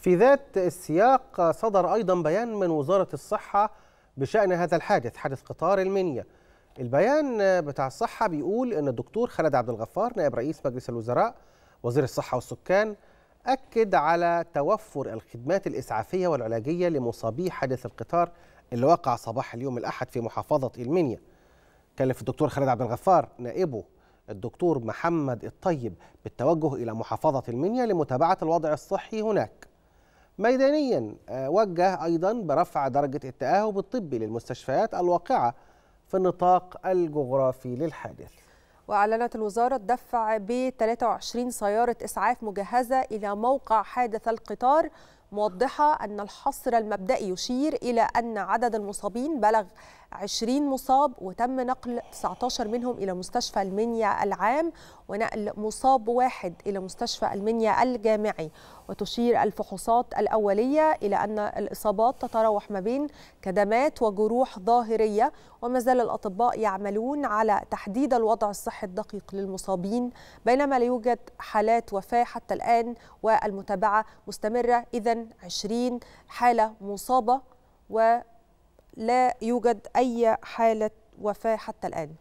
في ذات السياق صدر أيضا بيان من وزارة الصحة بشأن هذا الحادث حادث قطار المنيا. البيان بتاع الصحة بيقول أن الدكتور خالد عبد الغفار نائب رئيس مجلس الوزراء وزير الصحة والسكان أكد على توفر الخدمات الإسعافية والعلاجية لمصابي حادث القطار اللي وقع صباح اليوم الأحد في محافظة المنيا. كلف الدكتور خالد عبد الغفار نائبه الدكتور محمد الطيب بالتوجه إلى محافظة المنيا لمتابعة الوضع الصحي هناك. ميدانيا وجه أيضا برفع درجة التأهب الطبي للمستشفيات الواقعة في النطاق الجغرافي للحادث. وأعلنت الوزارة الدفع ب 23 سيارة إسعاف مجهزة إلى موقع حادث القطار موضحة أن الحصر المبدئي يشير إلى أن عدد المصابين بلغ 20 مصاب وتم نقل 19 منهم إلى مستشفى المنيا العام ونقل مصاب واحد إلى مستشفى المنيا الجامعي. وتشير الفحوصات الأولية إلى أن الإصابات تتراوح ما بين كدمات وجروح ظاهرية وما زال الأطباء يعملون على تحديد الوضع الصحي الدقيق للمصابين بينما لا يوجد حالات وفاة حتى الآن والمتابعة مستمرة. إذا 20 حالة مصابة و لا يوجد أي حالة وفاة حتى الآن.